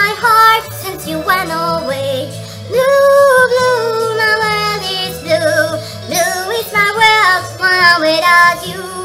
my heart since you went away. Blue, blue, my world is blue. Blue is my world, smile without you.